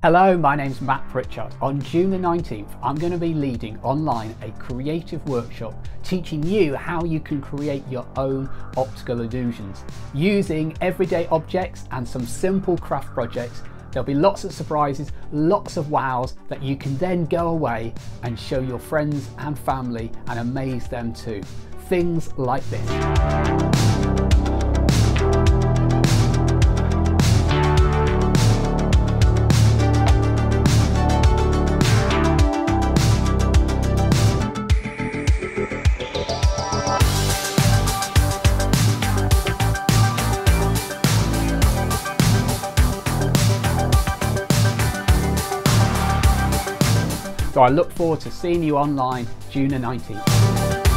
Hello, my name's Matt Pritchard. On June the 19th, I'm going to be leading online a creative workshop teaching you how you can create your own optical illusions using everyday objects and some simple craft projects. There'll be lots of surprises, lots of wows that you can then go away and show your friends and family and amaze them too. Things like this. So I look forward to seeing you online June the 19th.